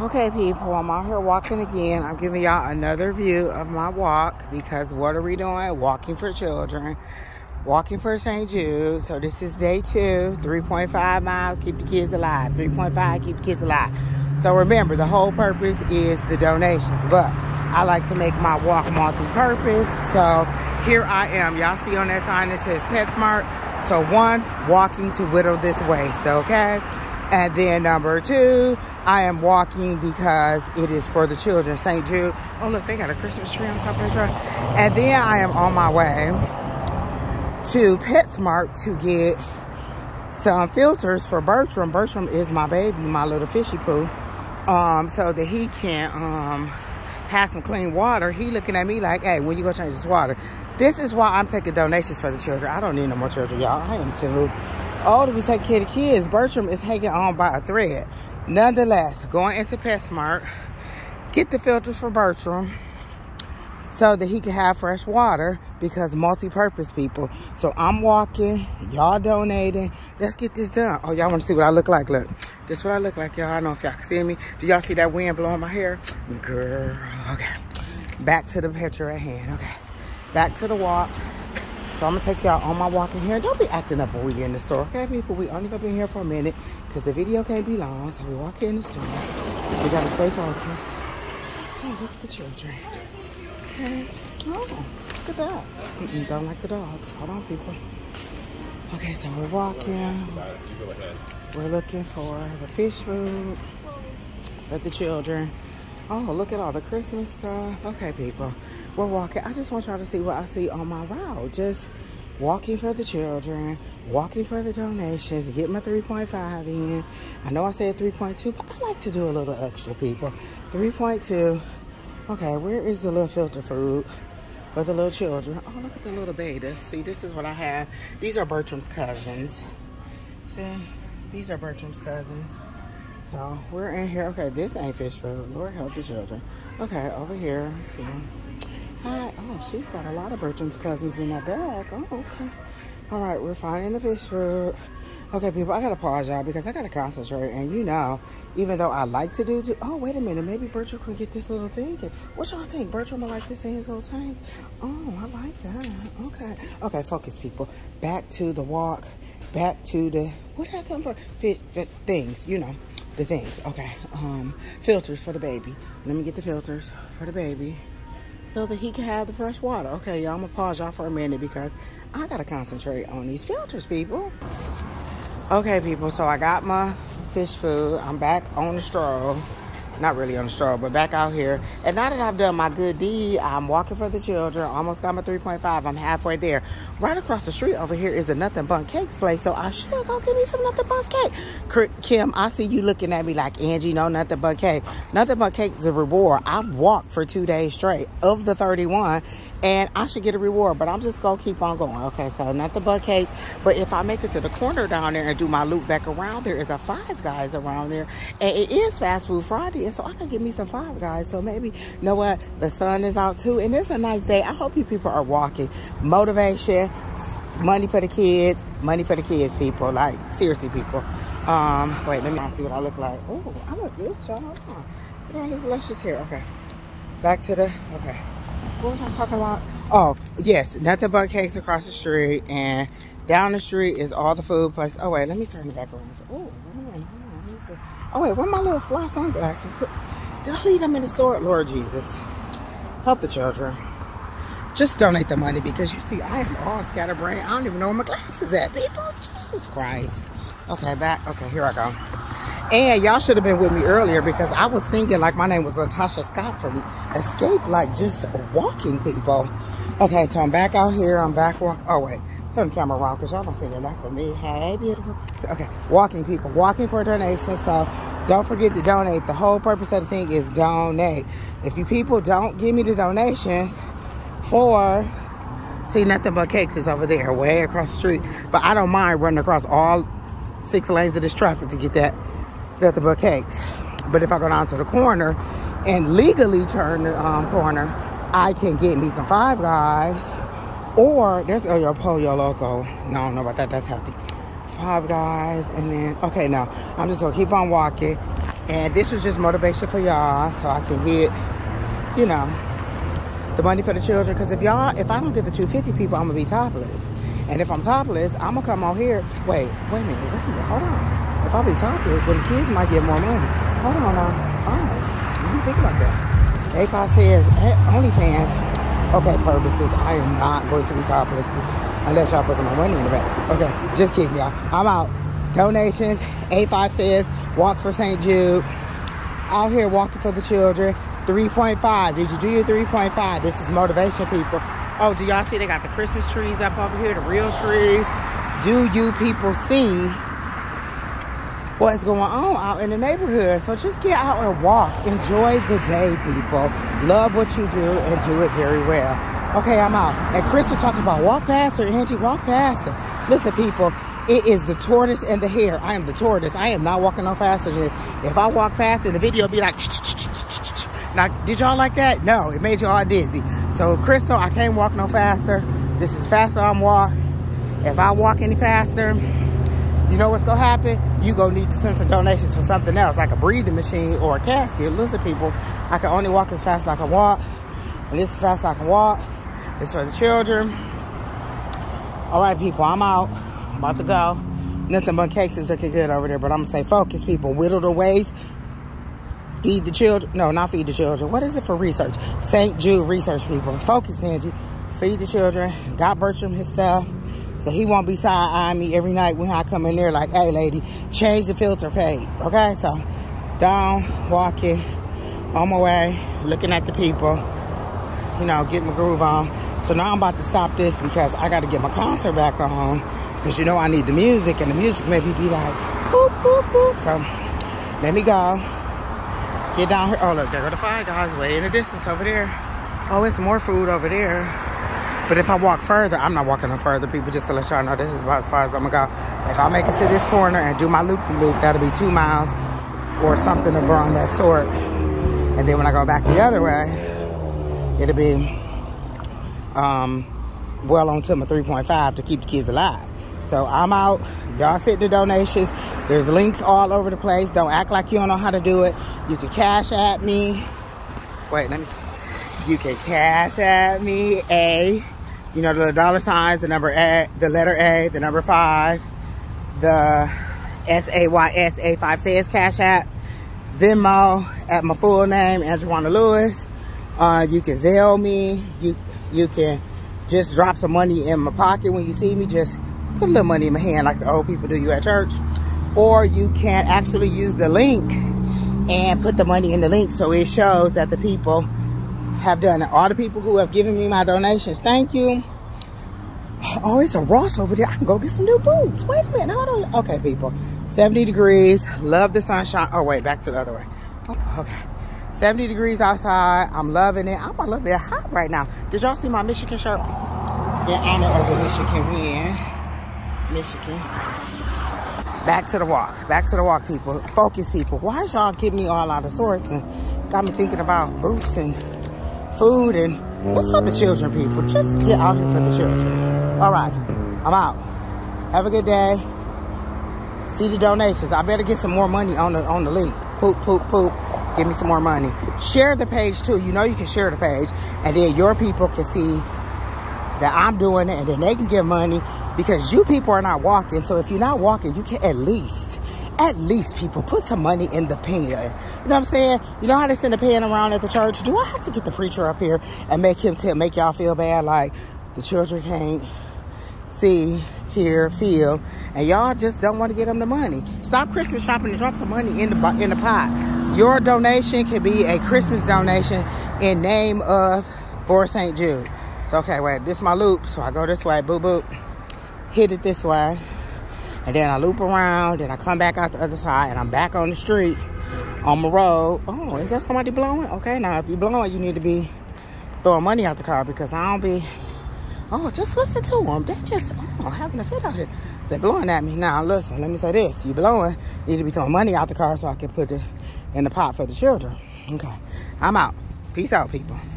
Okay, people, I'm out here walking again. I'm giving y'all another view of my walk because what are we doing? Walking for children, walking for St. Jude. So this is day two, 3.5 miles, keep the kids alive. 3.5, keep the kids alive. So remember, the whole purpose is the donations, but I like to make my walk multi-purpose. So here I am. Y'all see on that sign that says PetSmart. So one, walking to whittle this waist, okay? And then number two, I am walking because it is for the children, St. Jude. Oh, look, they got a Christmas tree on top of the truck. And then I am on my way to PetSmart to get some filters for Bertram. Bertram is my baby, my little fishy poo. Um, so that he can um, have some clean water. He looking at me like, hey, when you go change this water? This is why I'm taking donations for the children. I don't need no more children, y'all. I am too Oh, we take care of the kids. Bertram is hanging on by a thread. Nonetheless, going into PetSmart, get the filters for Bertram so that he can have fresh water because multi-purpose people. So I'm walking, y'all donating. Let's get this done. Oh, y'all want to see what I look like? Look, this is what I look like, y'all. I don't know if y'all can see me. Do y'all see that wind blowing my hair? Girl, okay. Back to the picture at hand, okay. Back to the walk. So I'm gonna take y'all on my walk in here. Don't be acting up when we get in the store, okay, people? We only gonna be here for a minute because the video can't be long. So we walk in the store. We gotta stay focused. Oh, look at the children. Okay. Oh, look at that. Mm -mm, don't like the dogs. Hold on, people. Okay, so we're walking. We're looking for the fish food for the children. Oh, look at all the Christmas stuff. Okay, people we're walking. I just want y'all to see what I see on my route. Just walking for the children, walking for the donations, get my 3.5 in. I know I said 3.2, but I like to do a little extra, people. 3.2. Okay, where is the little filter food for the little children? Oh, look at the little bettas. See, this is what I have. These are Bertram's cousins. See, these are Bertram's cousins. So we're in here. Okay, this ain't fish food. Lord help the children. Okay, over here. Hi. Oh, she's got a lot of Bertram's cousins in that bag. Oh, okay. All right, we're finding the fish food. Okay, people, I gotta pause y'all because I gotta concentrate. And you know, even though I like to do, oh, wait a minute, maybe Bertram can get this little thing. What y'all think? Bertram will like this in his little tank? Oh, I like that. Okay. Okay, focus, people. Back to the walk. Back to the, what did I come from? Fish, fish, things, you know, the things. Okay. Um, filters for the baby. Let me get the filters for the baby so that he can have the fresh water. Okay, y'all, I'm gonna pause y'all for a minute because I gotta concentrate on these filters, people. Okay, people, so I got my fish food. I'm back on the stroll not really on the stroll, but back out here. And now that I've done my good deed, I'm walking for the children. Almost got my 3.5. I'm halfway there. Right across the street over here is the Nothing Bundt Cakes place. So I should go get me some Nothing Bundt Cake. Kim, I see you looking at me like, Angie, no Nothing Bundt Cake. Nothing Bundt Cake is a reward. I've walked for two days straight of the 31 and I should get a reward, but I'm just gonna keep on going. Okay, so not the butt cake, but if I make it to the corner down there and do my loop back around, there is a Five Guys around there, and it is Fast Food Friday, and so I can get me some Five Guys. So maybe, you know what, the sun is out too, and it's a nice day. I hope you people are walking. Motivation, money for the kids, money for the kids, people. Like seriously, people. Um, wait, let me see what I look like. Oh, I look good, y'all. Hold on. Put on this luscious hair. Okay. Back to the, okay what was I talking about? Oh, yes, Nothing Bundt Cakes across the street. And down the street is all the food places. Oh, wait, let me turn it back around. So, oh. Oh, wait, where are my little fly sunglasses? Did I leave them in the store? Lord Jesus. Help the children. Just donate the money because you see, I am all scatterbrained. I don't even know where my glasses at, people. Jesus Christ. Okay, back. Okay, here I go. And y'all should have been with me earlier because I was singing like my name was LaTocha Scott from Xscape, like just walking people. Okay, so I'm back out here. I'm back. Oh, wait. Turn the camera around because y'all don't see enough for me. Hey, beautiful. So, okay, walking people. Walking for a donation. So don't forget to donate. The whole purpose of the thing is donate. If you people don't give me the donations for see Nothing Bundt Cakes is over there way across the street but i don't mind running across all six lanes of this traffic to get that Nothing Bundt Cakes. But if I go down to the corner and legally turn the um, corner, I can get me some Five Guys. Or there's El Pollo Loco. No, I don't know about that. That's healthy. Five Guys. And then, okay, now I'm just going to keep on walking. And this was just motivation for y'all so I can get, you know, the money for the children. Because if y'all, if I don't get the 250 people, I'm going to be topless. And if I'm topless, I'm going to come on here. Wait, wait a minute, wait a minute, hold on. If I be topless, then the kids might get more money. Hold on now. Oh, me think about that. A5 says, OnlyFans, okay, purposes, I am not going to be topless unless y'all put some more money in the back. Okay, just kidding, y'all. I'm out. Donations, A5 says, walks for St. Jude. Out here walking for the children. 3.5. Did you do your 3.5? This is motivation, people. Oh, do y'all see they got the Christmas trees up over here, the real trees? Do you people see what's going on out in the neighborhood? So just get out and walk. Enjoy the day, people. Love what you do and do it very well. Okay, I'm out. And Crystal talking about walk faster, Angie, walk faster. Listen, people, it is the tortoise and the hare. I am the tortoise. I am not walking no faster than this. If I walk faster, the video be like, now, did y'all like that? No, it made you all dizzy. So, Crystal, I can't walk no faster. This is faster I'm walk. If I walk any faster, you know what's gonna happen? You gonna need to send some donations for something else, like a breathing machine or a casket. Listen, people, I can only walk as fast as I can walk. And this is fast as I can walk. It's for the children. All right, people, I'm out. I'm about to go. Nothing Bundt Cakes is looking good over there, but I'm gonna say focus, people. Whittle the waist. Feed the children. No, not feed the children. What is it for research? St. Jude research, people. Focus, Angie. Feed the children. Got Bertram his stuff. So he won't be side-eyeing me every night when I come in there like, hey, lady, change the filter page. Okay, so down, walking, on my way, looking at the people, you know, getting my groove on. So now I'm about to stop this because I got to get my concert back on because you know I need the music and the music maybe be like boop, boop, boop. So let me go. Get down here. Oh, look, there go the Five Guys way in the distance over there. Oh, it's more food over there. But if I walk further, I'm not walking no further, people, just to let y'all know this is about as far as I'm gonna go. If I make it to this corner and do my loop-de-loop, -loop, that'll be two miles or something of around that sort. And then when I go back the other way, it'll be um, well on to my 3.5 to keep the kids alive. So I'm out. Y'all sit the donations. There's links all over the place. Don't act like you don't know how to do it. You can cash at me. Wait, let me see. You can cash at me. A. You know, the dollar signs, the number A, the letter A, the number five, the S-A-Y-S, A5 says cash app. Venmo at my full name, Angelina Lewis. Uh, you can Zelle me. You, you can just drop some money in my pocket when you see me. Just put a little money in my hand like the old people do you at church. Or you can actually use the link and put the money in the link so it shows that the people have done it. All the people who have given me my donations, thank you. Oh, it's a Ross over there. I can go get some new boots. Wait a minute. Hold on. Okay, people. 70 degrees. Love the sunshine. Oh, wait. Back to the other way. Oh, okay. 70 degrees outside. I'm loving it. I'm a little bit hot right now. Did y'all see my Michigan shirt? In honor of the Michigan win. Michigan. Back to the walk. Back to the walk, people. Focus, people. Why y'all getting me all out of sorts and got me thinking about boots and food and it's for the children, people. Just get out here for the children. All right. I'm out. Have a good day. See the donations. I better get some more money on the on the link. Poop, poop, poop. Give me some more money. Share the page too. You know you can share the page. And then your people can see that I'm doing it and then they can give money because you people are not walking. So if you're not walking, you can at least, at least people put some money in the pen. You know what I'm saying? You know how they send the pen around at the church? Do I have to get the preacher up here and make him tell, make y'all feel bad like the children can't see, hear, feel, and y'all just don't want to get them the money? Stop Christmas shopping and drop some money in the in the pot. Your donation can be a Christmas donation in name of for St. Jude. So okay, wait, this is my loop, so I go this way, boo boo hit it this way. And then I loop around, and I come back out the other side, and I'm back on the street, on the road. Oh, is that somebody blowing? Okay, now if you're blowing, you need to be throwing money out the car because I don't be, oh, just listen to them. They're just, oh, having a fit out here. They're blowing at me. Now, listen, let me say this. You blowing, you need to be throwing money out the car so I can put it in the pot for the children. Okay, I'm out. Peace out, people.